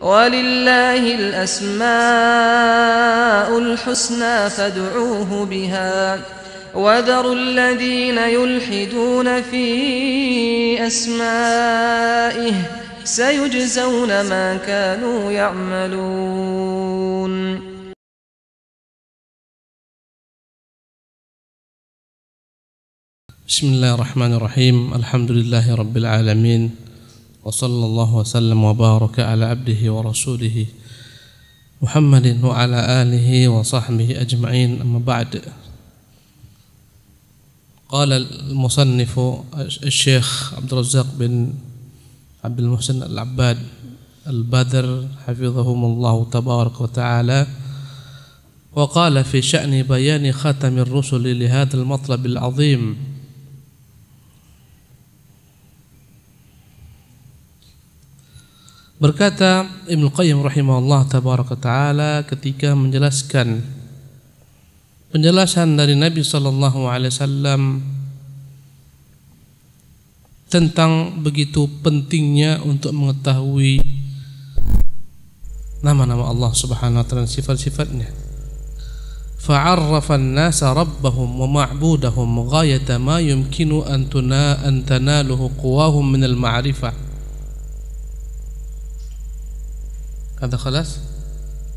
ولله الأسماء الحسنى فادعوه بها. وذروا الذين يلحدون في أسمائه سيجزون ما كانوا يعملون. بسم الله الرحمن الرحيم. الحمد لله رب العالمين. وصلى الله وسلم وبارك على عبده ورسوله محمد وعلى آله وصحبه أجمعين. أما بعد قال المصنف الشيخ عبد الرزاق بن عبد المحسن العباد البدر حفظهم الله تبارك وتعالى وقال في شأن بيان خاتم الرسل لهذا المطلب العظيم Berkata Ibnu Qayyim rahimahullah tabaraka taala ketika menjelaskan penjelasan dari Nabi sallallahu alaihi wasallam tentang begitu pentingnya untuk mengetahui nama-nama Allah Subhanahu wa taala sifat-sifatnya. Fa'arrafa an-nasa rabbahum wa ma'budahum ghayata ma yumkinu quwahum min al-ma'rifah. هذا خلاص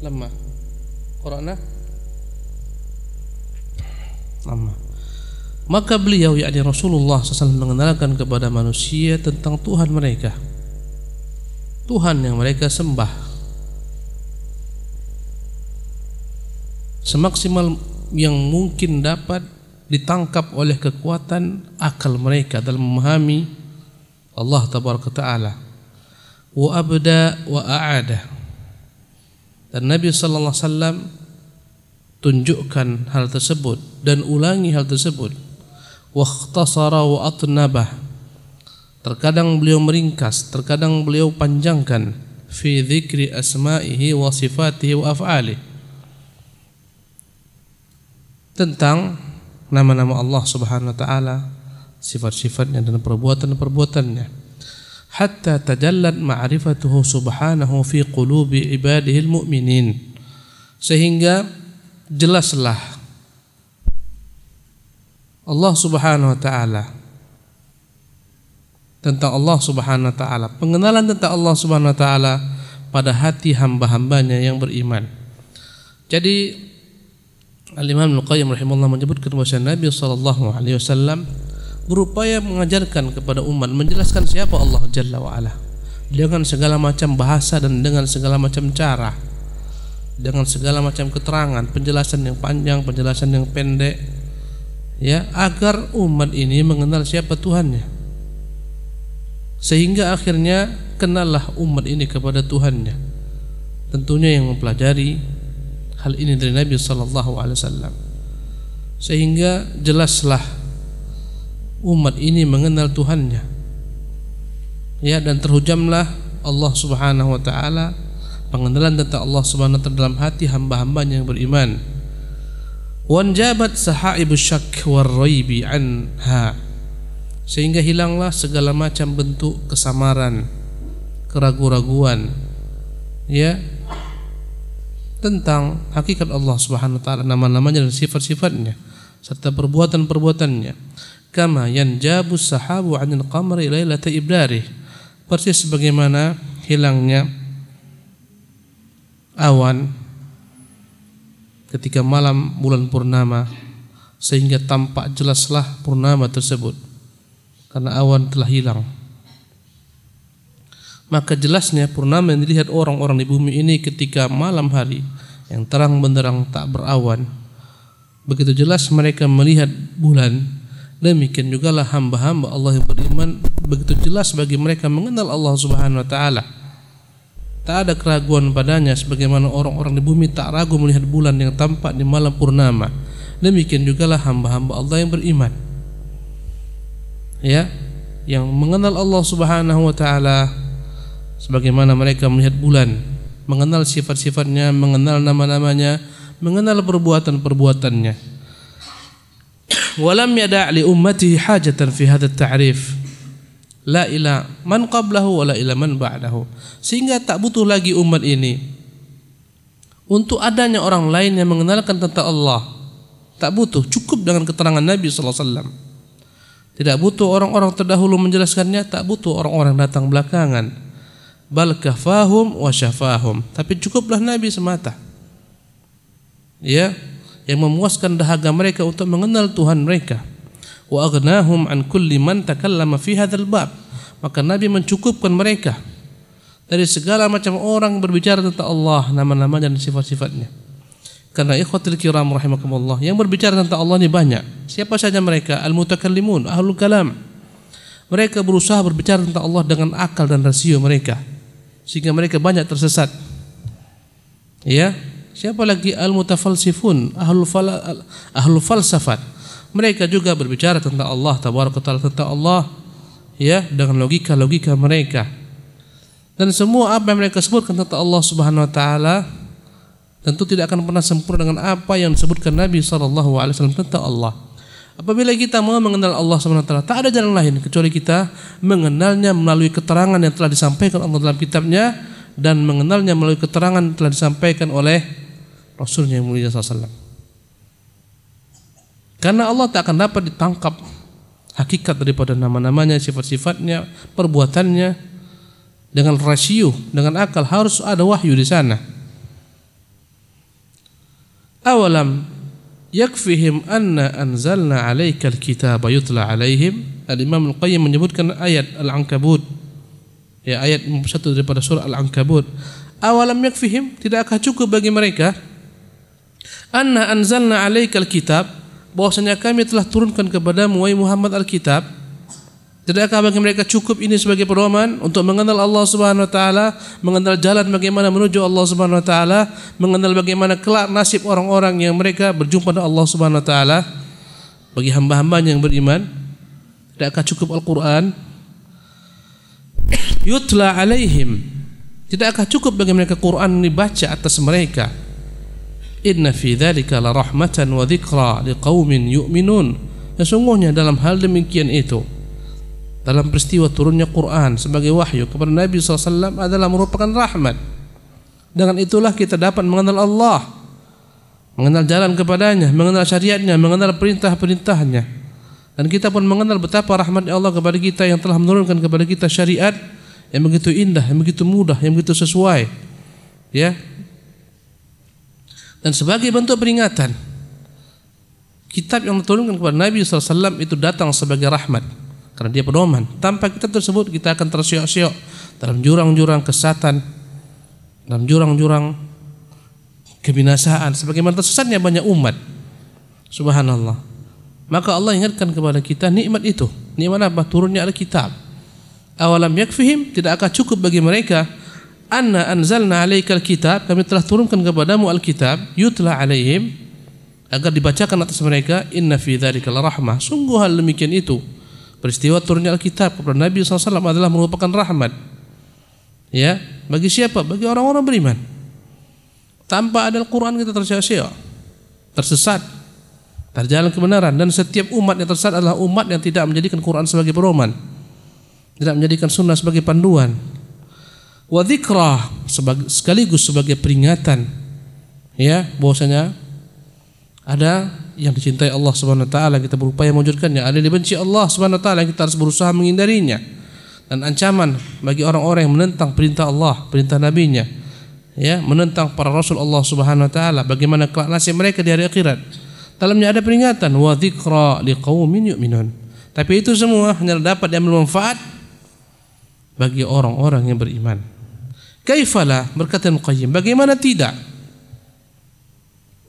لما قرأنا لما maka beliau yakni Rasulullah SAW mengenalkan kepada manusia tentang Tuhan mereka Tuhan yang mereka sembah semaksimal yang mungkin dapat ditangkap oleh kekuatan akal mereka dalam memahami Allah tabaraka taala wa abda wa a'ada dan Nabi sallallahu alaihi wasallam tunjukkan hal tersebut dan ulangi hal tersebut. Wa ikhtasara wa atnabah. Terkadang beliau meringkas terkadang beliau panjangkan fi dzikri asma'ihi wa sifatihi wa af'alihi. Tentang nama-nama Allah Subhanahu wa taala sifat-sifatnya dan perbuatan-perbuatannya hatta tajallat ma'rifatuhu subhanahu fi qulubi ibadihi almu'minin. Sehingga jelaslah Allah Subhanahu wa taala tentang Allah Subhanahu wa taala pengenalan tentang Allah Subhanahu wa taala pada hati hamba-hambanya yang beriman. Jadi Al-Imam Al-Qayyim rahimahullah menyebutkan bahwa Nabi sallallahu alaihi wasallam berupaya mengajarkan kepada umat menjelaskan siapa Allah Jalla wa ala dengan segala macam bahasa dan dengan segala macam cara. Dengan segala macam keterangan penjelasan yang panjang penjelasan yang pendek. Ya agar umat ini mengenal siapa Tuhannya. Sehingga akhirnya kenallah umat ini kepada Tuhannya. Tentunya yang mempelajari hal ini dari Nabi wasallam. Sehingga jelaslah umat ini mengenal Tuhannya. Ya dan terhujamlah Allah Subhanahu wa taala pengenalan tentang Allah Subhanahu wa taala dalam hati hamba-hambanya yang beriman. Wanjabat sahaibu syak warraibi anha. Sehingga hilanglah segala macam bentuk kesamaran keraguan-raguan ya tentang hakikat Allah Subhanahu wa taala nama-namanya dan sifat-sifatnya serta perbuatan-perbuatannya kama yanjabu sahabu 'anil qamari lailata persis sebagaimana hilangnya awan ketika malam bulan purnama sehingga tampak jelaslah purnama tersebut karena awan telah hilang. Maka jelasnya purnama yang dilihat orang-orang di bumi ini ketika malam hari yang terang benderang tak berawan. Begitu jelas mereka melihat bulan demikian juga lah hamba-hamba Allah yang beriman. Begitu jelas bagi mereka mengenal Allah Subhanahu wa taala. Tak ada keraguan padanya sebagaimana orang-orang di bumi tak ragu melihat bulan yang tampak di malam purnama. Demikian juga lah hamba-hamba Allah yang beriman. Ya yang mengenal Allah Subhanahu wa taala sebagaimana mereka melihat bulan, mengenal sifat-sifatnya, mengenal nama-namanya, mengenal perbuatan-perbuatannya. Walam yada' li ummatihi hajatan fi hadha ta'rif. la ila man qablahu wa la ila man. Sehingga tak butuh lagi umat ini untuk adanya orang lain yang mengenalkan tentang Allah. Tak butuh, cukup dengan keterangan Nabi wasallam. Tidak butuh orang-orang terdahulu menjelaskannya, tak butuh orang-orang datang belakangan. Bal kafahum wa syafahum. Tapi cukuplah Nabi semata. Ya, yang memuaskan dahaga mereka untuk mengenal Tuhan mereka. Wa aghnahum an kulli man takallama fi hadzal bab. Maka nabi mencukupkan mereka dari segala macam orang berbicara tentang Allah nama-nama dan sifat-sifatnya. Karena ikhwatul kiram rahimakumullah yang berbicara tentang Allah ini banyak. Siapa saja mereka? Al mutakallimun ahlul kalam. Mereka berusaha berbicara tentang Allah dengan akal dan rasio mereka. Sehingga mereka banyak tersesat. Ya siapa lagi al mutafalsifun ahlul fal ahlul falsafat mereka juga berbicara tentang Allah tabaraka tentang Allah ya dengan logika-logika mereka. Dan semua apa yang mereka sebutkan tentang Allah Subhanahu wa taala tentu tidak akan pernah sempurna dengan apa yang disebutkan Nabi wasallam tentang Allah. Apabila kita mau mengenal Allah Subhanahu wa taala, tak ada jalan lain kecuali kita mengenalnya melalui keterangan yang telah disampaikan Allah dalam kitabnya dan mengenalnya melalui keterangan yang telah disampaikan oleh Rasulnya yang mulia sallallahu karena Allah tak akan dapat ditangkap hakikat daripada nama-namanya, sifat-sifatnya, perbuatannya dengan rasio, dengan akal harus ada wahyu di sana. Awalam yakfihim anna anzalna alaikal kitaba yutla alaihim. Al-Imam Al-Qayyim menyebutkan ayat Al-Ankabut. Ya ayat satu daripada surah Al-Ankabut. Awalam yakfihim tidakkah cukup bagi mereka anna anzalna alaikal kitab bahwasanya kami telah turunkan kepada wahai Muhammad Alkitab Tidakkah bagi mereka cukup ini sebagai pedoman untuk mengenal Allah Subhanahu wa taala, mengenal jalan bagaimana menuju Allah Subhanahu wa taala, mengenal bagaimana kelak nasib orang-orang yang mereka berjumpa dengan Allah Subhanahu wa taala bagi hamba-hambanya yang beriman? Tidakkah cukup Al-Qur'an? Yutla alaihim. Tidakkah cukup bagi mereka Quran dibaca atas mereka? Inna fi dzalika la rahmatan wa dzikra liqaumin yu'minun. Sesungguhnya dalam hal demikian itu dalam peristiwa turunnya Quran sebagai wahyu kepada Nabi SAW adalah merupakan rahmat. Dengan itulah kita dapat mengenal Allah, mengenal jalan kepadanya, mengenal syariatnya, mengenal perintah-perintahnya. Dan kita pun mengenal betapa rahmat Allah kepada kita yang telah menurunkan kepada kita syariat yang begitu indah, yang begitu mudah, yang begitu sesuai. Ya, dan sebagai bentuk peringatan kitab yang diturunkan kepada Nabi SAW itu datang sebagai rahmat. Karena dia pedoman. Tanpa kitab tersebut kita akan tersiok-siok dalam jurang-jurang kesatan dalam jurang-jurang kebinasaan. Sebagaimana tersesatnya banyak umat. Subhanallah. Maka Allah ingatkan kepada kita nikmat itu. Nikmat apa? Turunnya Alkitab awalam yakfihim? Tidak akan cukup bagi mereka anna anzalna alaikal kitab kami telah turunkan kepadamu alkitab yutla alaihim agar dibacakan atas mereka inna fi dzalika rahmah sungguh hal demikian itu. Peristiwa turunnya alkitab kepada Nabi SAW adalah merupakan rahmat. Ya bagi siapa? Bagi orang-orang beriman. Tanpa ada Al-Quran kita tersia-sia. Tersesat. Terjalan kebenaran. Dan setiap umat yang tersesat adalah umat yang tidak menjadikan Quran sebagai pedoman. Tidak menjadikan sunnah sebagai panduan wa dzikra sekaligus sebagai peringatan. Ya bahwasanya ada yang dicintai Allah Subhanahu wa taala kita berupaya mewujudkannya ada yang dibenci Allah Subhanahu wa taala kita harus berusaha menghindarinya. Dan ancaman bagi orang-orang yang menentang perintah Allah perintah nabinya. Ya menentang para rasul Allah Subhanahu wa taala bagaimana kelak nasib mereka di hari akhirat. Dalamnya ada peringatan wa dzikra liqaumin yu'minun. Tapi itu semua hanya dapat diambil manfaat bagi orang-orang yang beriman Kaifala berkata Qayyim, bagaimana tidak?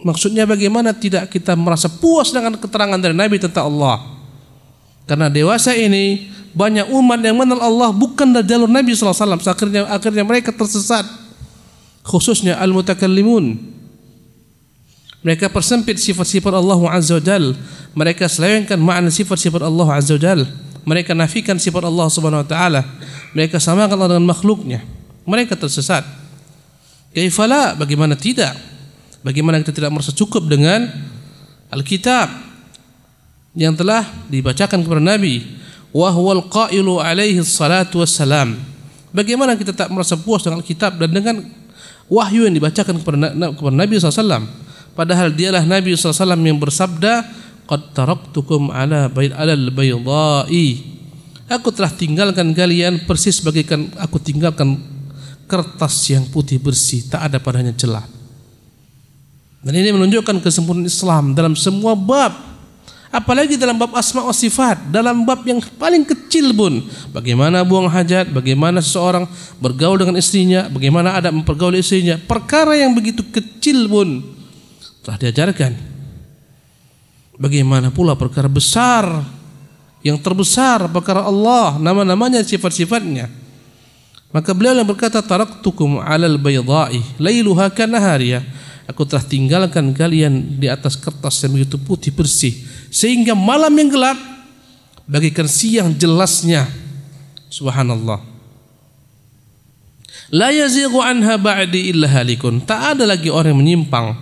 Maksudnya bagaimana tidak kita merasa puas dengan keterangan dari Nabi tentang Allah? Karena dewasa ini banyak umat yang mengenal Allah bukan dari jalur Nabi SAW. Akhirnya, akhirnya mereka tersesat. Khususnya al-mutakallimun. Mereka persempit sifat-sifat Allah Azza wa Jal. Mereka selewengkan makna sifat-sifat Allah Azza wa Jal. Mereka nafikan sifat Allah Subhanahu wa taala. Mereka samakan Allah dengan makhluknya mereka tersesat. Kaifala bagaimana tidak? Bagaimana kita tidak merasa cukup dengan Alkitab yang telah dibacakan kepada Nabi wa huwal qailu alaihi salatu wassalam. Bagaimana kita tak merasa puas dengan kitab dan dengan wahyu yang dibacakan kepada, kepada Nabi SAW padahal dialah Nabi SAW yang bersabda qad taraktukum ala bayt alal baydai aku telah tinggalkan kalian persis bagaikan aku tinggalkan kertas yang putih bersih tak ada padanya celah dan ini menunjukkan kesempurnaan Islam dalam semua bab Apalagi dalam bab asma wa sifat, dalam bab yang paling kecil pun, bagaimana buang hajat, bagaimana seseorang bergaul dengan istrinya, bagaimana ada mempergaul istrinya, perkara yang begitu kecil pun telah diajarkan. Bagaimana pula perkara besar yang terbesar perkara Allah, nama-namanya, sifat-sifatnya. Maka beliau yang berkata taraktukum alal baydai lailuha kanahariya Aku telah tinggalkan kalian di atas kertas yang begitu putih bersih sehingga malam yang gelap bagikan siang jelasnya. Subhanallah. La yazighu anha ba'di illa halikun. Tak ada lagi orang yang menyimpang.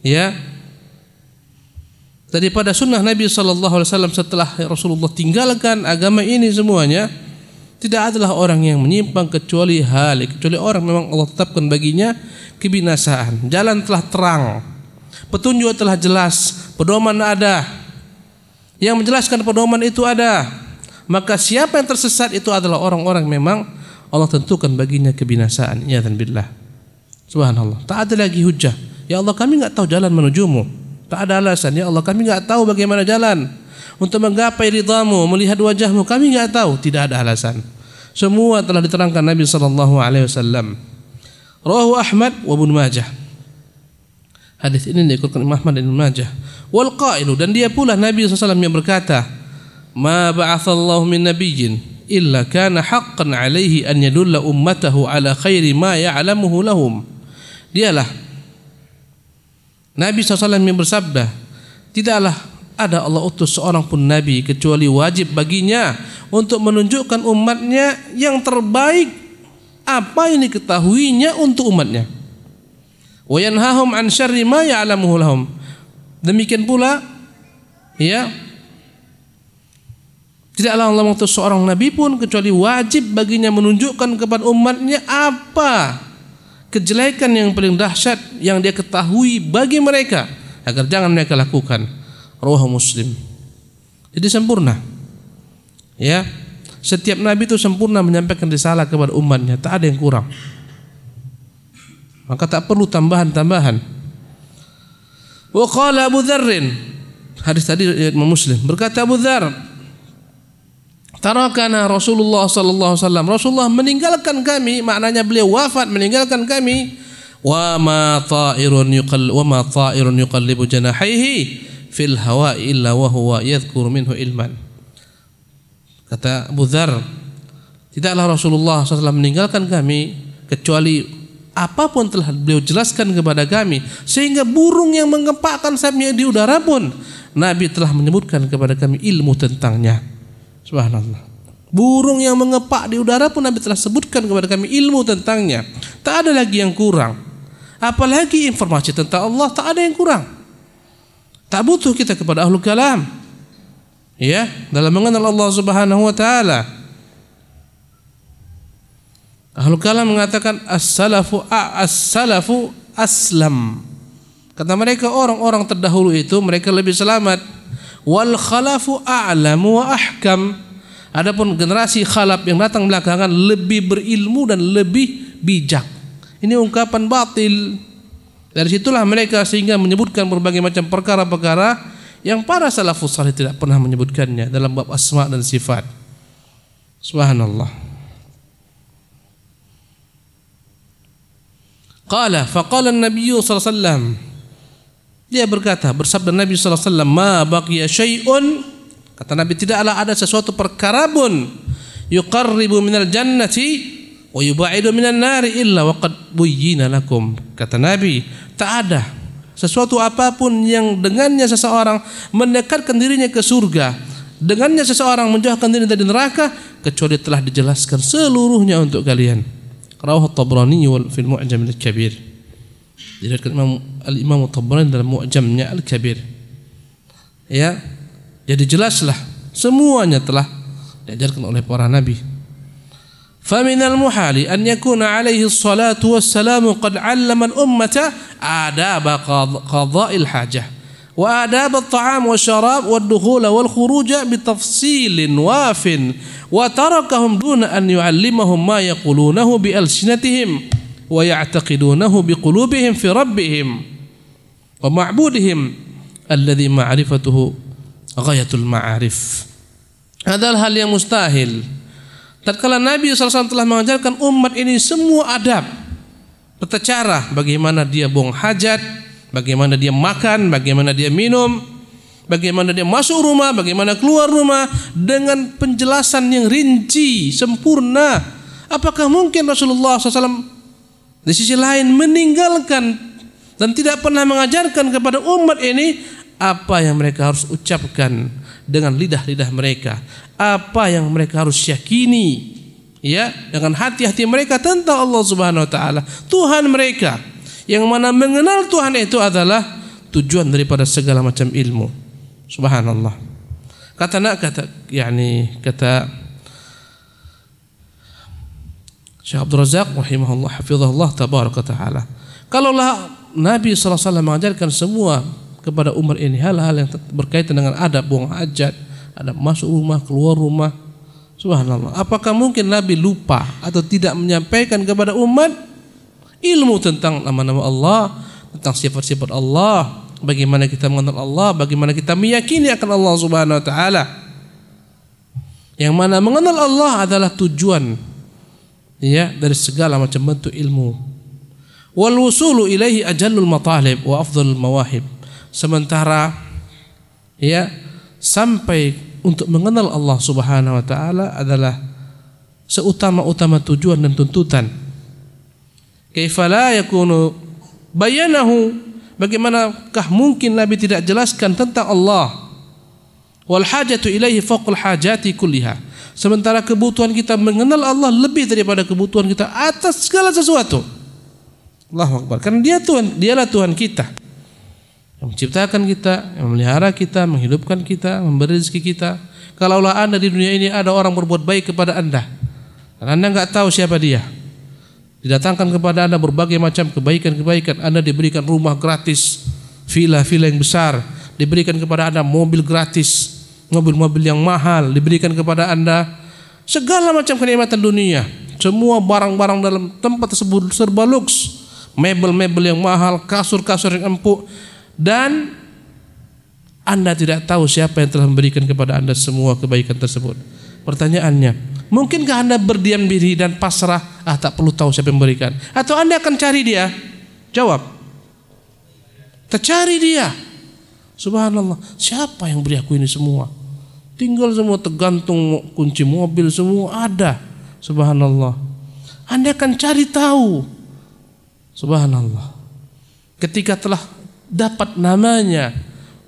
Ya. Daripada sunnah Nabi wasallam setelah Rasulullah tinggalkan agama ini semuanya, tidak adalah orang yang menyimpang kecuali halik, kecuali orang memang Allah tetapkan baginya kebinasaan. Jalan telah terang. Petunjuk telah jelas, pedoman ada. Yang menjelaskan pedoman itu ada. Maka siapa yang tersesat itu adalah orang-orang memang Allah tentukan baginya kebinasaan. Ya dan billah. Subhanallah. Tak ada lagi hujah. Ya Allah kami enggak tahu jalan menujumu. Tak ada alasan. Ya Allah kami enggak tahu bagaimana jalan. Untuk menggapai ridhamu, melihat wajahmu kami enggak tahu. Tidak ada alasan. Semua telah diterangkan Nabi sallallahu alaihi wasallam. Rawahu Ahmad wa Ibnu Majah. Hadis ini dikeluarkan Imam Ahmad dan Majah. Wal qailu dan dia pula Nabi SAW yang berkata, "Ma ba'athallahu min nabiyyin illa kana haqqan alaihi an yadulla ummatahu ala khairi ma ya'lamuhu lahum." Dialah Nabi SAW yang bersabda, "Tidaklah ada Allah utus seorang pun nabi kecuali wajib baginya untuk menunjukkan umatnya yang terbaik apa yang diketahuinya untuk umatnya. Wa yanhahum an syarri ma ya'lamuhu lahum. Demikian pula ya Tidaklah Allah mengutus seorang nabi pun kecuali wajib baginya menunjukkan kepada umatnya apa kejelekan yang paling dahsyat yang dia ketahui bagi mereka agar jangan mereka lakukan. Rawah Muslim. Jadi sempurna. Ya, setiap nabi itu sempurna menyampaikan risalah kepada umatnya, tak ada yang kurang. Maka tak perlu tambahan-tambahan. Wa qala Abu Dzarrin hadis tadi Imam Muslim berkata Abu Dzar Tarakana Rasulullah sallallahu alaihi wasallam. Rasulullah meninggalkan kami, maknanya beliau wafat meninggalkan kami. Wa ma ta'irun yuqall wa ma ta'irun yuqallibu janahihi fil hawa illa wa huwa yadhkuru minhu ilman. Kata Abu Dhar, tidaklah Rasulullah SAW meninggalkan kami kecuali apa pun telah beliau jelaskan kepada kami sehingga burung yang mengepakkan sayapnya di udara pun Nabi telah menyebutkan kepada kami ilmu tentangnya. Subhanallah. Burung yang mengepak di udara pun Nabi telah sebutkan kepada kami ilmu tentangnya. Tak ada lagi yang kurang. Apalagi informasi tentang Allah tak ada yang kurang. Tak butuh kita kepada ahlu kalam ya dalam mengenal Allah Subhanahu wa taala. Ahlul kalam mengatakan as-salafu as-salafu aslam. Kata mereka orang-orang terdahulu itu mereka lebih selamat. Wal khalafu a'lamu wa ahkam. Adapun generasi khalaf yang datang belakangan lebih berilmu dan lebih bijak. Ini ungkapan batil. Dari situlah mereka sehingga menyebutkan berbagai macam perkara-perkara yang para salafus salih tidak pernah menyebutkannya dalam bab asma dan sifat. Subhanallah. Qala faqala an-nabiy sallallahu alaihi wasallam dia berkata bersabda Nabi wasallam ma baqiya syai'un kata Nabi tidaklah ada sesuatu perkara pun yuqarribu minal jannati wa yubaidu minan nari illa waqad buyyina lakum kata Nabi tak ada sesuatu apa pun yang dengannya seseorang mendekatkan dirinya ke surga dengannya seseorang menjauhkan diri dari neraka kecuali telah dijelaskan seluruhnya untuk kalian. Rawah tabrani wal fil mu'jam al kabir diriwayatkan Imam al Imam Tabrani dalam mu'jamnya al kabir ya jadi jelaslah semuanya telah diajarkan oleh para nabi. فمن المحال أن يكون عليه الصلاة والسلام قد علم الأمة آداب قضاء الحاجة وآداب الطعام والشراب والدخول والخروج بتفصيل واف وتركهم دون أن يعلمهم ما يقولونه بألسنتهم ويعتقدونه بقلوبهم في ربهم ومعبودهم الذي معرفته غاية المعارف. هذا hal yang mustahil tatkala Nabi SAW telah mengajarkan umat ini semua adab tata cara bagaimana dia buang hajat bagaimana dia makan bagaimana dia minum bagaimana dia masuk rumah bagaimana keluar rumah dengan penjelasan yang rinci sempurna. Apakah mungkin Rasulullah SAW di sisi lain meninggalkan dan tidak pernah mengajarkan kepada umat ini apa yang mereka harus ucapkan dengan lidah-lidah mereka, apa yang mereka harus yakini ya dengan hati-hati mereka tentang Allah Subhanahu wa taala, Tuhan mereka. Yang mana mengenal Tuhan itu adalah tujuan daripada segala macam ilmu. Subhanallah. Kata nak kata yakni kata Syekh Abdul Razak rahimahullah hafizahullah tabaraka taala. Kalaulah Nabi sallallahu alaihi wasallam mengajarkan semua kepada umat ini hal-hal yang berkaitan dengan adab buang hajat, adab masuk rumah, keluar rumah. Subhanallah. Apakah mungkin Nabi lupa atau tidak menyampaikan kepada umat ilmu tentang nama-nama Allah, tentang sifat-sifat Allah, bagaimana kita mengenal Allah, bagaimana kita meyakini akan Allah Subhanahu wa taala. Yang mana mengenal Allah adalah tujuan ya dari segala macam bentuk ilmu wal wusulu ilaihi ajallul matalib wa afdhalul mawahib sementara ya sampai untuk mengenal Allah Subhanahu wa taala adalah seutama-utama tujuan dan tuntutan kaifala yakunu bayanahu bagaimanakah mungkin Nabi tidak jelaskan tentang Allah wal hajatu ilaihi faqul hajati kulliha Sementara kebutuhan kita mengenal Allah lebih daripada kebutuhan kita atas segala sesuatu. Allah Akbar. Karena dia Tuhan, dialah Tuhan kita. Menciptakan kita, memelihara kita, menghidupkan kita, memberi rezeki kita. Kalaulah anda di dunia ini ada orang berbuat baik kepada anda. Dan anda nggak tahu siapa dia. Didatangkan kepada anda berbagai macam kebaikan-kebaikan. Anda diberikan rumah gratis, villa-villa yang besar. Diberikan kepada anda mobil gratis mobil-mobil yang mahal diberikan kepada Anda, segala macam kenikmatan dunia, semua barang-barang dalam tempat tersebut serba luks, mebel-mebel yang mahal, kasur-kasur yang empuk dan anda tidak tahu siapa yang telah memberikan kepada Anda semua kebaikan tersebut. Pertanyaannya, mungkinkah Anda berdiam diri dan pasrah, ah tak perlu tahu siapa yang memberikan? Atau Anda akan cari dia? Jawab. Tercari dia. Subhanallah, siapa yang beri aku ini semua? Tinggal semua tergantung kunci mobil semua ada. Subhanallah. Anda akan cari tahu. Subhanallah. Ketika telah dapat namanya,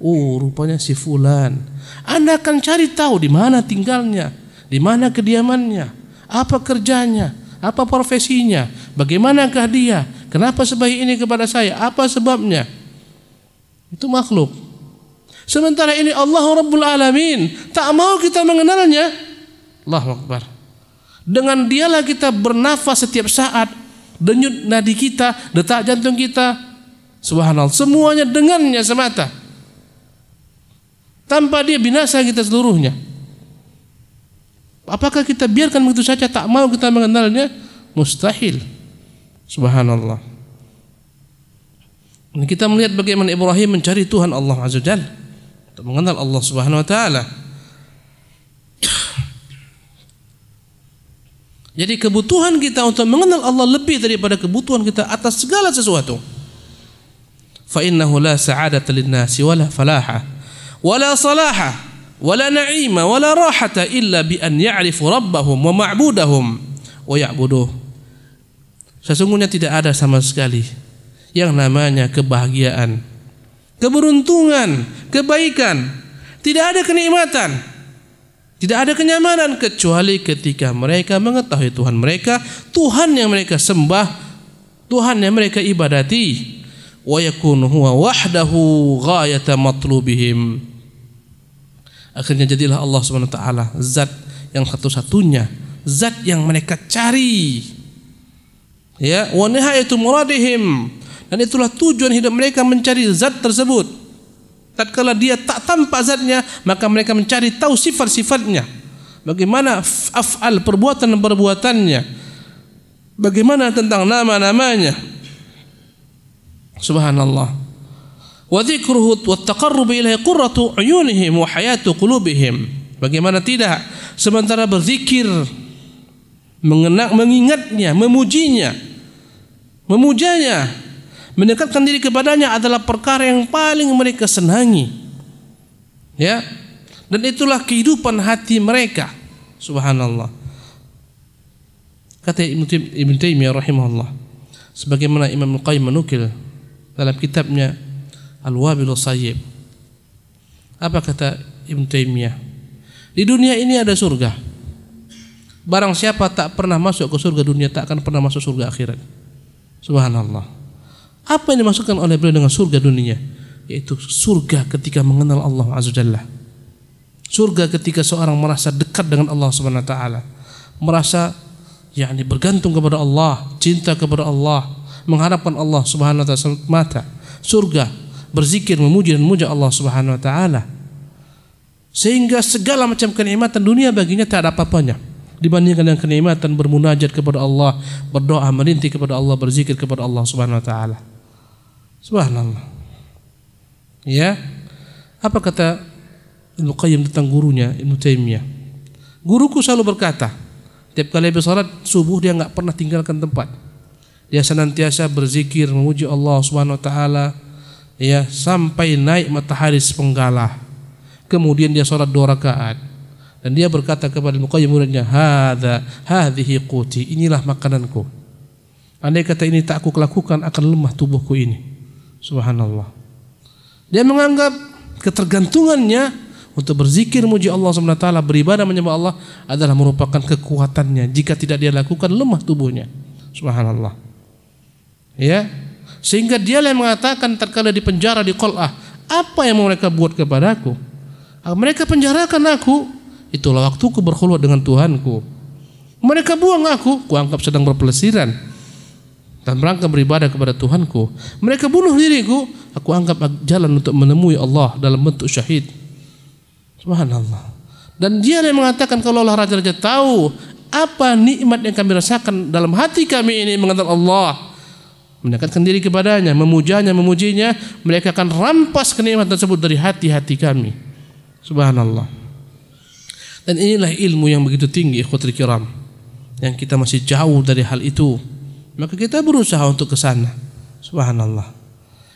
oh rupanya si fulan. Anda akan cari tahu di mana tinggalnya, di mana kediamannya, apa kerjanya, apa profesinya, bagaimanakah dia, kenapa sebaik ini kepada saya, apa sebabnya. Itu makhluk. Sementara ini Allah Rabbul Alamin tak mau kita mengenalnya. Allah Akbar. Dengan dialah kita bernafas setiap saat. Denyut nadi kita, detak jantung kita. Subhanallah. Semuanya dengannya semata. Tanpa dia binasa kita seluruhnya. Apakah kita biarkan begitu saja tak mau kita mengenalnya? Mustahil. Subhanallah. Kita melihat bagaimana Ibrahim mencari Tuhan Allah Azza Jalla untuk mengenal Allah Subhanahu wa taala. Jadi kebutuhan kita untuk mengenal Allah lebih daripada kebutuhan kita atas segala sesuatu. Lin-nasi wala falaha wala salaha wala na'ima wala rahata illa bi an ya'rifu rabbahum wa ma'budahum wa ya'buduh. Sesungguhnya tidak ada sama sekali yang namanya kebahagiaan keberuntungan, kebaikan. Tidak ada kenikmatan. Tidak ada kenyamanan kecuali ketika mereka mengetahui Tuhan mereka, Tuhan yang mereka sembah, Tuhan yang mereka ibadati. Yakunu huwa wahdahu ghayata matlubihim. Akhirnya jadilah Allah Subhanahu wa taala zat yang satu-satunya zat yang mereka cari. Ya wa nihayatu muradihim. Dan itulah tujuan hidup mereka mencari zat tersebut. Tatkala dia tak tampak zatnya maka mereka mencari tahu sifat-sifatnya. Bagaimana af'al perbuatan-perbuatannya. Bagaimana tentang nama-namanya subhanallah. Wa dzikruhu wa taqarrub ilaihi qurratu uyunihim wa hayatu qulubihim. Bagaimana tidak sementara berzikir mengenak mengingatnya memujinya memujanya mendekatkan diri kepadanya adalah perkara yang paling mereka senangi. Ya? Dan itulah kehidupan hati mereka. Subhanallah. Kata Ibn Taimiyah rahimahullah. Sebagaimana Imam Al-Qayyim menukil dalam kitabnya Al-Wabil Sayyib apa kata Ibn Taimiyah di dunia ini ada surga barang siapa tak pernah masuk ke surga dunia tak akan pernah masuk surga akhirat subhanallah apa yang dimasukkan oleh beliau dengan surga dunia? Yaitu surga ketika mengenal Allah Azza Jalla. Surga ketika seorang merasa dekat dengan Allah Subhanahu wa taala. Merasa yakni bergantung kepada Allah, cinta kepada Allah, mengharapkan Allah Subhanahu wa taala mata. Surga berzikir memuji dan memuja Allah Subhanahu wa taala. Sehingga segala macam kenikmatan dunia baginya tak ada apa-apanya dibandingkan dengan kenikmatan bermunajat kepada Allah, berdoa, merintih kepada Allah, berzikir kepada Allah Subhanahu wa taala. Subhanallah. Ya. Apa kata Ibnu Qayyim tentang gurunya Ibnu Taimiyah? Guruku selalu berkata, tiap kali habis salat subuh dia enggak pernah tinggalkan tempat. Dia senantiasa berzikir memuji Allah Subhanahu wa taala ya sampai naik matahari sepenggalah. Kemudian dia salat dua rakaat. Dan dia berkata kepada Ibnu Qayyim muridnya, "Hadza hadhihi quti." Inilah makananku. Andai kata ini tak aku lakukan akan lemah tubuhku ini. Subhanallah. Dia menganggap ketergantungannya untuk berzikir muji Allah SWT beribadah menyembah Allah adalah merupakan kekuatannya jika tidak dia lakukan lemah tubuhnya subhanallah ya. Sehingga dia yang mengatakan tatkala di penjara di qal'ah apa yang mereka buat kepadaku? Ah, mereka penjarakan aku. Itulah waktuku berkhulwat dengan Tuhanku. Mereka buang aku. Kuanggap sedang berpelesiran dan rangka beribadah kepada Tuhanku. Mereka bunuh diriku, aku anggap jalan untuk menemui Allah dalam bentuk syahid. Subhanallah. Dan dia yang mengatakan kalau Allah raja-raja tahu apa nikmat yang kami rasakan dalam hati kami ini mengenal Allah, mendekatkan diri kepadanya, memujanya, memujinya, mereka akan rampas kenikmatan tersebut dari hati-hati kami. Subhanallah. Dan inilah ilmu yang begitu tinggi, ikhwatul kiram. Yang kita masih jauh dari hal itu. Maka kita berusaha untuk ke sana. Subhanallah.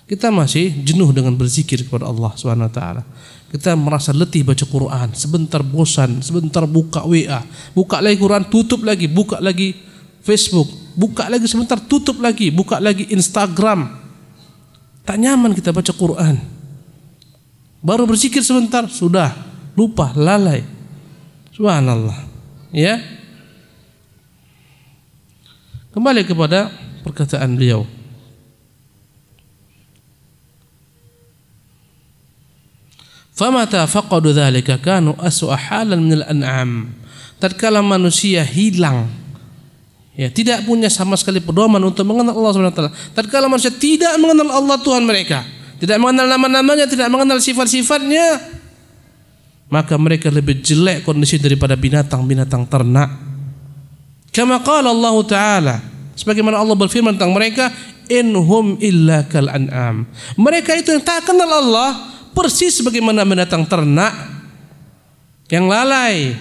Kita masih jenuh dengan berzikir kepada Allah Subhanahu wa taala. Kita merasa letih baca Quran, sebentar bosan, sebentar buka WA, buka lagi Quran, tutup lagi, buka lagi Facebook, buka lagi sebentar, tutup lagi, buka lagi Instagram. Tak nyaman kita baca Quran. Baru berzikir sebentar, sudah lupa, lalai. Subhanallah. Ya. Kembali kepada perkataan beliau. Famata faqadu dzalika kanu aswa halan min al-an'am. Tatkala manusia hilang ya tidak punya sama sekali pedoman untuk mengenal Allah Subhanahu wa taala. Tatkala manusia tidak mengenal Allah Tuhan mereka, tidak mengenal nama-namanya, tidak mengenal sifat-sifatnya, maka mereka lebih jelek kondisi daripada binatang-binatang ternak Kama qala Allah Ta'ala sebagaimana Allah berfirman tentang mereka inhum illa kal an'am. Mereka itu yang tak kenal Allah persis sebagaimana binatang ternak yang lalai.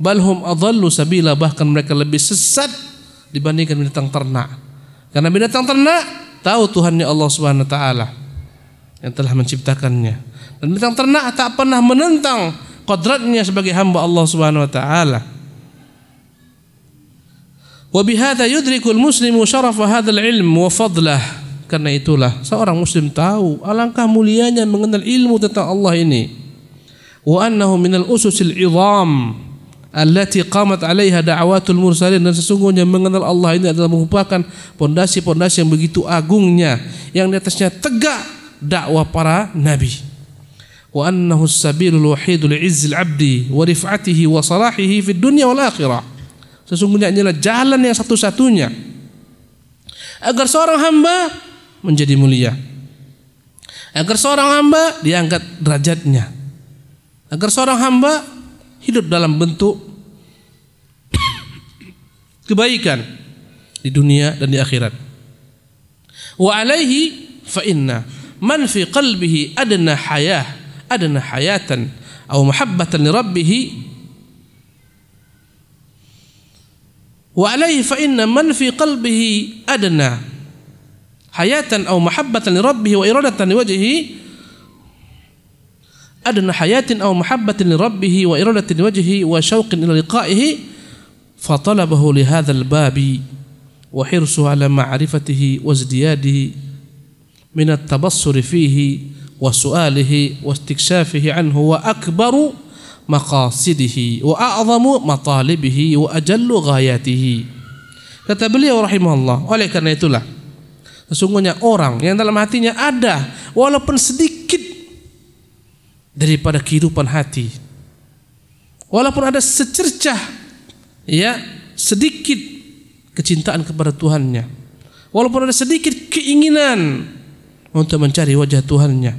Balhum adallu sabila bahkan mereka lebih sesat dibandingkan binatang ternak. Karena binatang ternak tahu Tuhannya Allah Subhanahu wa taala yang telah menciptakannya. Dan binatang ternak tak pernah menentang kodratnya sebagai hamba Allah Subhanahu wa taala. Wa bihadza yudrikul muslimu syarafa hadzal ilm wa fadlah. Karena itulah seorang muslim tahu alangkah mulianya mengenal ilmu tentang Allah ini. Wa annahu minal ususil idham allati qamat 'alaiha da'watul mursalin dan sesungguhnya mengenal Allah ini adalah merupakan pondasi-pondasi yang begitu agungnya yang di atasnya tegak dakwah para nabi. wa annahu as-sabilul wahidul izzil abdi wa rif'atihi wa salahihi fid dunya wal akhirah. Sesungguhnya inilah jalan yang satu-satunya agar seorang hamba menjadi mulia. Agar seorang hamba diangkat derajatnya. Agar seorang hamba hidup dalam bentuk kebaikan di dunia dan di akhirat. Wa alaihi fa inna man fi qalbihi adna hayah adna hayatan atau mahabbatan li rabbih wa alaihi fa inna man fi qalbihi adna hayatan atau mahabbatan li rabbih wa iradatan li wajhihi أدنى حياة أو محبة لربه وإرادة لوجهه وشوق إلى لقائه فطلبه لهذا الباب وحرصه على معرفته وازدياده من التبصر فيه وسؤاله واستكشافه عنه وأكبر مقاصده وأعظم مطالبه وأجل غاياته. كتب kata beliau rahimahullah oleh karena itulah sesungguhnya orang yang dalam أدا ولو walaupun sedikit daripada kehidupan hati walaupun ada secercah ya sedikit kecintaan kepada Tuhannya walaupun ada sedikit keinginan untuk mencari wajah Tuhannya,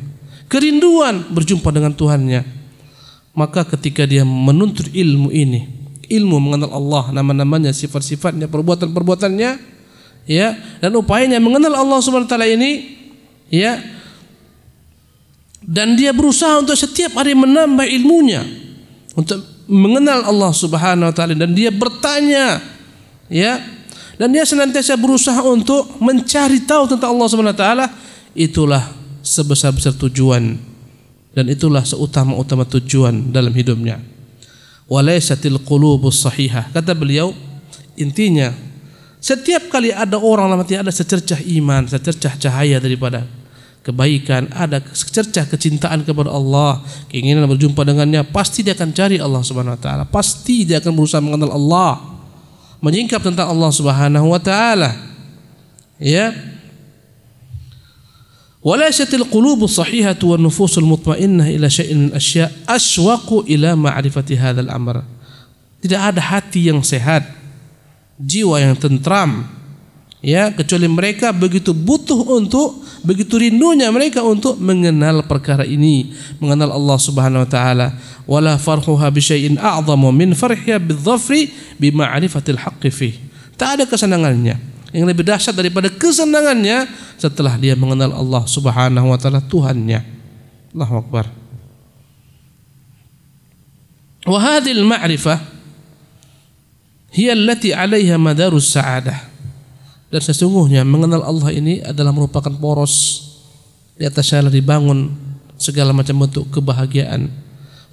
kerinduan berjumpa dengan Tuhannya. Maka ketika dia menuntut ilmu ini, ilmu mengenal Allah, nama-namanya, sifat-sifatnya, perbuatan-perbuatannya, ya, dan upayanya mengenal Allah Subhanahu wa taala ini, ya. Dan dia berusaha untuk setiap hari menambah ilmunya untuk mengenal Allah Subhanahu wa taala dan dia bertanya, ya. Dan dia senantiasa berusaha untuk mencari tahu tentang Allah Subhanahu wa taala itulah sebesar-besar tujuan dan itulah seutama-utama tujuan dalam hidupnya. Walaysatil qulubus sahihah. Kata beliau, intinya setiap kali ada orang dalam hati ada secercah iman, secercah cahaya daripada kebaikan, ada secercah kecintaan kepada Allah, keinginan berjumpa dengannya, pasti dia akan cari Allah Subhanahu wa taala. Pasti dia akan berusaha mengenal Allah, menyingkap tentang Allah Subhanahu wa taala. Ya, وليست القلوب الصحيحة والنفوس المطمئنة إلى شيء من الأشياء أشوق إلى معرفة هذا الأمر tidak ada hati yang sehat jiwa yang tentram ya kecuali mereka begitu butuh untuk begitu rindunya mereka untuk mengenal perkara ini mengenal Allah Subhanahu wa taala wala farhuha bi syai'in a'zamu min farhiha bidzafri bi ma'rifatil haqqi fi tak ada kesenangannya yang lebih dahsyat daripada kesenangannya setelah dia mengenal Allah Subhanahu wa taala Tuhannya. Allahu Akbar. Wa hadhihi al-ma'rifah hiya allati 'alayha madarus sa'adah. Dan sesungguhnya mengenal Allah ini adalah merupakan poros di atas sana dibangun segala macam bentuk kebahagiaan.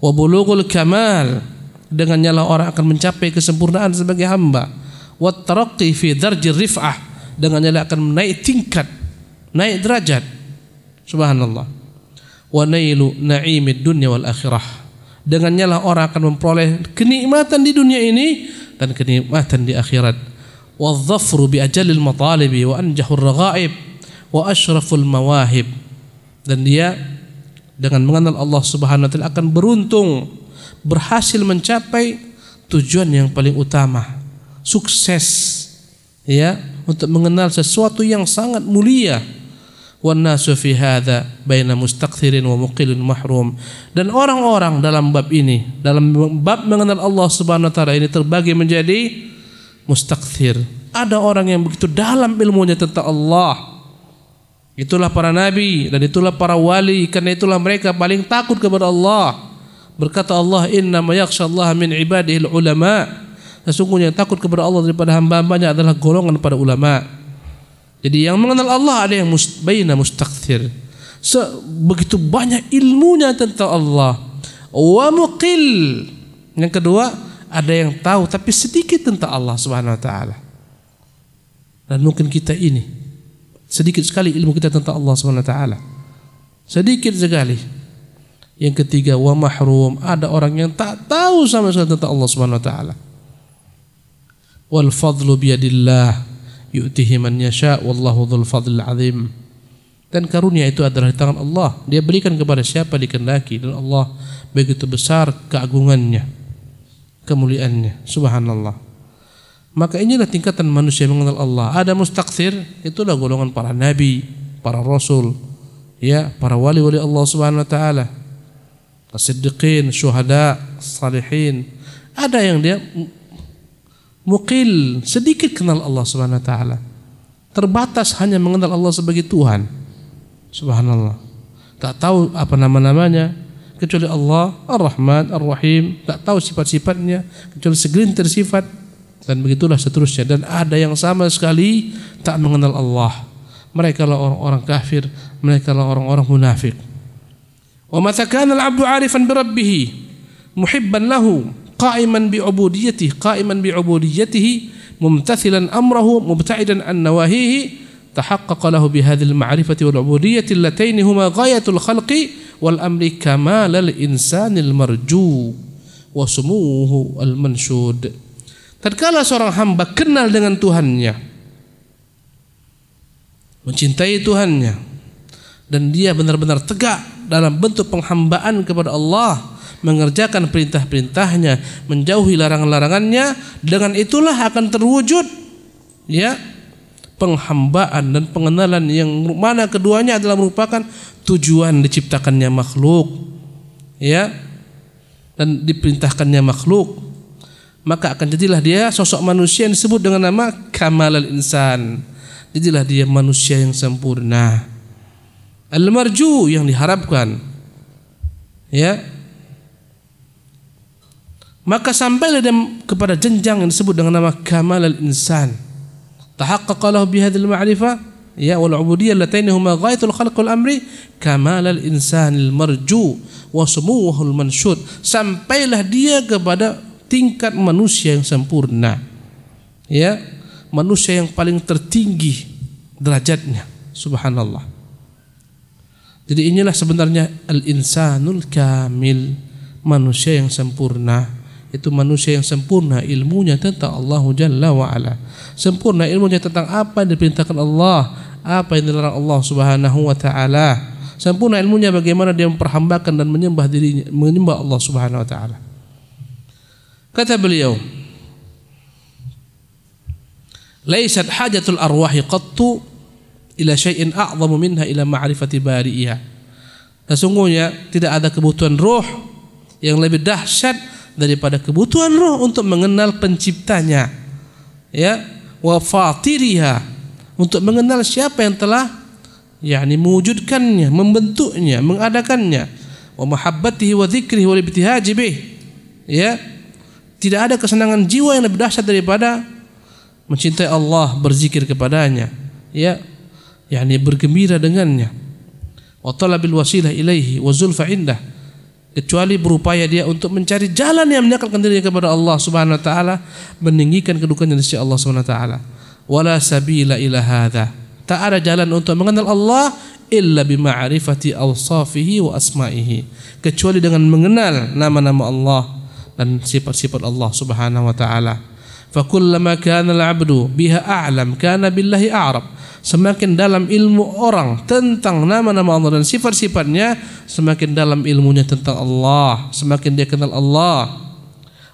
Wa bulughul kamal dengannya lah orang akan mencapai kesempurnaan sebagai hamba. Wa taraqqi fi darjir rif'ah dengannya akan naik tingkat naik derajat. Subhanallah. Wa nailu na'imid dunya wal akhirah dengannya lah orang akan memperoleh kenikmatan di dunia ini dan kenikmatan di akhirat matalibi wa anjahur raghaib wa ashraful mawahib dan dia dengan mengenal Allah Subhanahu wa taala akan beruntung berhasil mencapai tujuan yang paling utama sukses ya untuk mengenal sesuatu yang sangat mulia. Wan nasu fi hadza baina mustakthirin wa muqillin mahrum. Dan orang-orang dalam bab ini dalam bab mengenal Allah Subhanahu wa taala ini terbagi menjadi mustakthir ada orang yang begitu dalam ilmunya tentang Allah itulah para nabi dan itulah para wali karena itulah mereka paling takut kepada Allah berkata Allah inna ma yakhshallaha min ibadihi ulama Sesungguhnya takut kepada Allah daripada hamba-hambanya adalah golongan para ulama. Jadi yang mengenal Allah ada yang bayna mustakthir. Begitu banyak ilmunya tentang Allah. Wa muqil. Yang kedua, ada yang tahu tapi sedikit tentang Allah Subhanahu wa taala. Dan mungkin kita ini sedikit sekali ilmu kita tentang Allah Subhanahu wa taala. Sedikit sekali. Yang ketiga, wa mahrum, ada orang yang tak tahu sama sekali tentang Allah Subhanahu wa taala wal fadlu biyadillah yu'tihi man yasha wallahu dzul fadlil azim Dan karunia itu adalah di tangan Allah. Dia berikan kepada siapa dikehendaki dan Allah begitu besar keagungannya, kemuliaannya. Subhanallah. Maka inilah tingkatan manusia mengenal Allah. Ada mustakthir, itulah golongan para nabi, para rasul, ya, para wali-wali Allah Subhanahu wa taala. As-siddiqin, syuhada, salihin. Ada yang dia mukil, sedikit kenal Allah Subhanahu wa taala. Terbatas hanya mengenal Allah sebagai Tuhan. Subhanallah. Tak tahu apa nama-namanya kecuali Allah Ar-Rahman Ar-Rahim. Tak tahu sifat-sifatnya. Kecuali segelintir sifat. Dan begitulah seterusnya. Dan ada yang sama sekali tak mengenal Allah. Mereka lah orang-orang kafir. Mereka lah orang-orang munafik. Wa mata kana al-'abdu 'arifan bi rabbih muhibban lahu qa'iman bi 'ubudiyyatihi qa'iman bi 'ubudiyyatihi mumtathilan amrahu mubta'idan an nawahihi tahaqqaqa lahu bi hadhihi al-ma'rifati wal 'ubudiyyati allatayn huma ghayatul khalqi wal amri kamal al insanil marju wa sumuhu al mansud tatkala seorang hamba kenal dengan Tuhannya mencintai Tuhannya dan dia benar-benar tegak dalam bentuk penghambaan kepada Allah mengerjakan perintah-perintahnya menjauhi larangan-larangannya, dengan itulah akan terwujud ya penghambaan dan pengenalan yang mana keduanya adalah merupakan tujuan diciptakannya makhluk ya. Dan diperintahkannya makhluk. Maka akan jadilah dia sosok manusia yang disebut dengan nama kamalal insan. Jadilah dia manusia yang sempurna. Al-marju yang diharapkan ya. Maka sampailah dia kepada jenjang yang disebut dengan nama kamalal insan تحقق له بهذه المعرفة ya والعبودية ubudiyah هما غاية الخلق khalqul كمال الإنسان المرجو وسموه المنشود sampailah dia kepada tingkat manusia yang sempurna. Ya manusia yang paling tertinggi derajatnya. Subhanallah. Jadi inilah sebenarnya al insanul kamil manusia yang sempurna itu manusia yang sempurna ilmunya tentang Allah Jalla wa ala. Sempurna ilmunya tentang apa yang diperintahkan Allah, apa yang dilarang Allah Subhanahu wa taala. Sempurna ilmunya bagaimana dia memperhambakan dan menyembah dirinya, menyembah Allah Subhanahu wa taala. Kata beliau, "Laisat hajatul arwahi qattu ila syai'in a'zamu minha ila ma'rifati bari'iha." Sesungguhnya tidak ada kebutuhan roh yang lebih dahsyat daripada kebutuhan roh untuk mengenal penciptanya. Ya wa fatiriha untuk mengenal siapa yang telah yakni mewujudkannya membentuknya mengadakannya. Wa mahabbatihi wa dzikrihi wa ibtihaji ya tidak ada kesenangan jiwa yang lebih dahsyat daripada mencintai Allah berzikir kepadanya. Ya yakni bergembira dengannya. Wa talabil wasilah ilaihi wa zulfa indah kecuali berupaya dia untuk mencari jalan yang mendekatkan dirinya kepada Allah Subhanahu wa taala meninggikan kedudukannya di sisi Allah Subhanahu wa taala. Wala sabila ila hadza tak ada jalan untuk mengenal Allah illa bima'rifati awsafihi wa asma'ihi. Kecuali dengan mengenal nama-nama Allah dan sifat-sifat Allah Subhanahu wa taala fa kullama kana al-'abdu biha a'lam kana billahi a'rab Semakin dalam ilmu orang tentang nama-nama Allah dan sifat-sifatnya, semakin dalam ilmunya tentang Allah, semakin dia kenal Allah.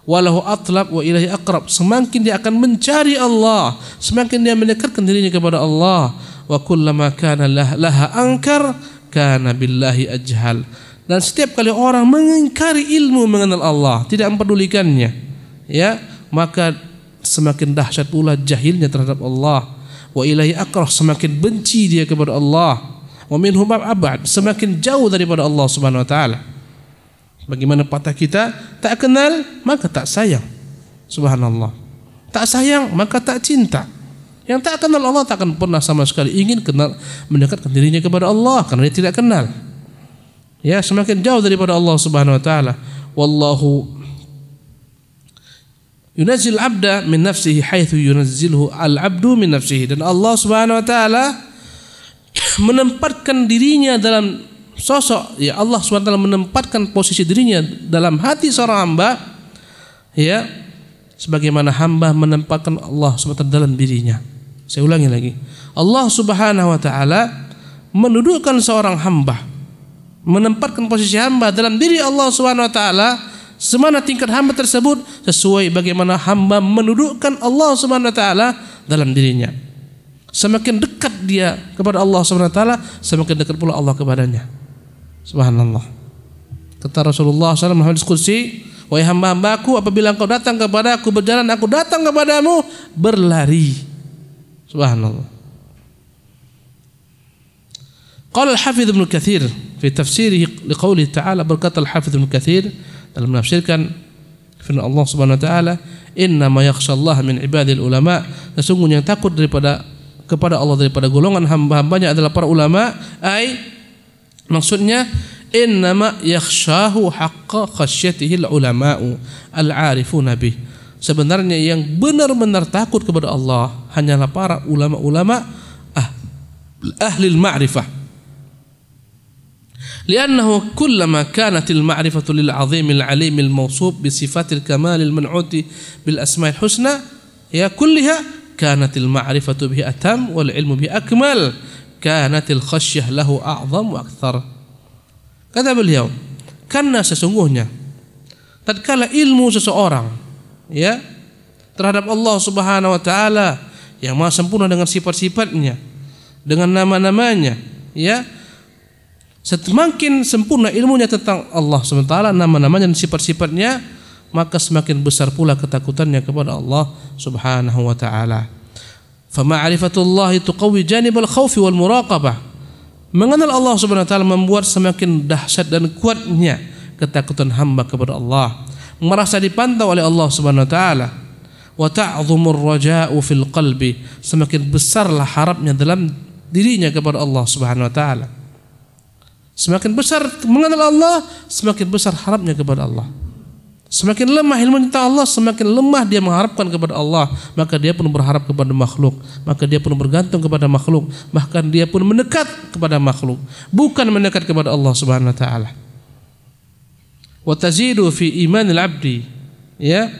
Walahu atlab wa ilahi akrab. Semakin dia akan mencari Allah, semakin dia mendekatkan dirinya kepada Allah. Wa kullama kana laha angkar kana billahi ajhal. Dan setiap kali orang mengingkari ilmu mengenal Allah, tidak mempedulikannya, ya, maka semakin dahsyat pula jahilnya terhadap Allah. Wa ilahi akrah semakin benci dia kepada Allah. Wa minhum abad semakin jauh daripada Allah Subhanahu wa taala. Bagaimana patah kita tak kenal maka tak sayang. Subhanallah. Tak sayang maka tak cinta. Yang tak kenal Allah tak akan pernah sama sekali ingin kenal mendekatkan dirinya kepada Allah karena dia tidak kenal. Ya semakin jauh daripada Allah Subhanahu wa taala. Wallahu yunazzil abda min nafsihi haitsu yunazzilhu al abdu min nafsihi. Dan Allah Subhanahu wa taala menempatkan dirinya dalam sosok ya Allah SWT menempatkan posisi dirinya dalam hati seorang hamba ya sebagaimana hamba menempatkan Allah SWT dalam dirinya. Saya ulangi lagi. Allah Subhanahu wa taala menundukkan seorang hamba menempatkan posisi hamba dalam diri Allah Subhanahu wa taala semana tingkat hamba tersebut sesuai bagaimana hamba menundukkan Allah Subhanahu wa taala dalam dirinya. Semakin dekat dia kepada Allah Subhanahu wa taala, semakin dekat pula Allah kepadanya. Subhanallah. Kata Rasulullah SAW Muhammad Qudsi, Wahai hamba-hambaku apabila engkau datang kepada aku berjalan aku datang kepadamu berlari. Subhanallah. Qala al-Hafidz Ibnu Katsir fi tafsirih liqauli ta'ala berkata al-Hafidz Ibnu Katsir dalam menafsirkan firman Allah Subhanahu wa taala, "Inna ma yakhshallaha min ibadil ulama." Sesungguhnya yang takut daripada kepada Allah daripada golongan hamba-hambanya adalah para ulama, ai maksudnya innama yakhshahu haqqa khasyatihi ulama'u al-arifuna bih. Sebenarnya yang benar-benar takut kepada Allah hanyalah para ulama-ulama ah, ahli li'annahu kullama kanatil ma'rifatu lil 'azimil 'alimil mawsub bi sifatil kamalil man'uti bil asma'il husna ya kulliha kanatil ma'rifatu bihi atam wal 'ilmu bihi akmal kanatil kata beliau karena sesungguhnya tatkala ilmu seseorang ya terhadap Allah Subhanahu wa taala yang maha sempurna dengan sifat-sifatnya dengan nama-namanya ya Semakin sempurna ilmunya tentang Allah SWT, nama-namanya dan sifat-sifatnya, maka semakin besar pula ketakutannya kepada Allah Subhanahu wa taala. Fama'rifatullah tuqawi janibal khaufi wal muraqabah. Mengenal Allah Subhanahu wa taala membuat semakin dahsyat dan kuatnya ketakutan hamba kepada Allah. Merasa dipantau oleh Allah Subhanahu wa taala. Wa ta'zumur raja'u fil qalbi. Semakin besarlah harapnya dalam dirinya kepada Allah Subhanahu wa taala. Semakin besar mengenal Allah, semakin besar harapnya kepada Allah. Semakin lemah ilmu tentang Allah, semakin lemah dia mengharapkan kepada Allah. Maka dia pun berharap kepada makhluk. Maka dia pun bergantung kepada makhluk. Bahkan dia pun mendekat kepada makhluk. Bukan mendekat kepada Allah subhanahu wa ta'ala. Wa tazidu fi imanil abdi. Ya.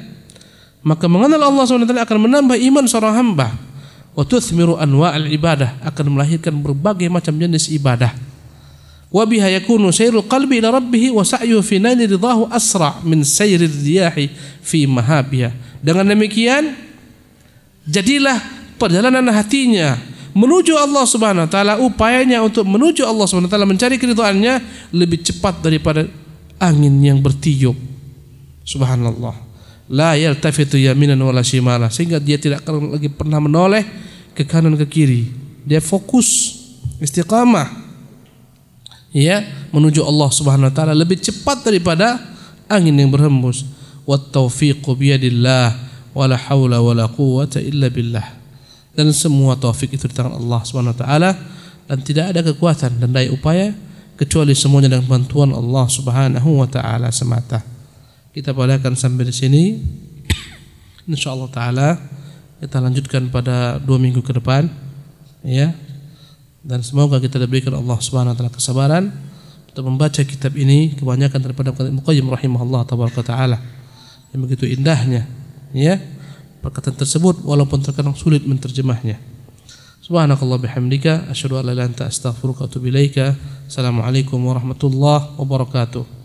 Maka mengenal Allah subhanahu wa ta'ala akan menambah iman seorang hamba. Wa anwa'al ibadah. Akan melahirkan berbagai macam jenis ibadah sayrul qalbi ila rabbih wa sa'yu fi naili ridahu asra min sayrir riyahi fi mahabiha dengan demikian jadilah perjalanan hatinya menuju Allah Subhanahu wa taala upayanya untuk menuju Allah Subhanahu wa taala mencari keridhaannya lebih cepat daripada angin yang bertiup. Subhanallah. La yaltafitu yaminan wala shimala. Sehingga dia tidak akan lagi pernah menoleh ke kanan ke kiri. Dia fokus istiqamah ya menuju Allah Subhanahu wa taala lebih cepat daripada angin yang berhembus. Wat taufiqu biyadillah wala haula wala quwwata illa billah. Dan semua taufik itu di tangan Allah Subhanahu wa taala dan tidak ada kekuatan dan daya upaya kecuali semuanya dengan bantuan Allah Subhanahu wa taala semata. Kita padakan sampai di sini. Insyaallah taala kita lanjutkan pada dua minggu ke depan ya dan semoga kita diberikan Allah Subhanahu wa taala kesabaran untuk membaca kitab ini kebanyakan daripada Ibnu Qayyim rahimahullah taala yang begitu indahnya ya perkataan tersebut walaupun terkadang sulit menterjemahnya Subhanakallah bihamdika asyhadu an la ilaha illa anta astaghfiruka wa atubu ilaika. Assalamualaikum warahmatullahi wabarakatuh.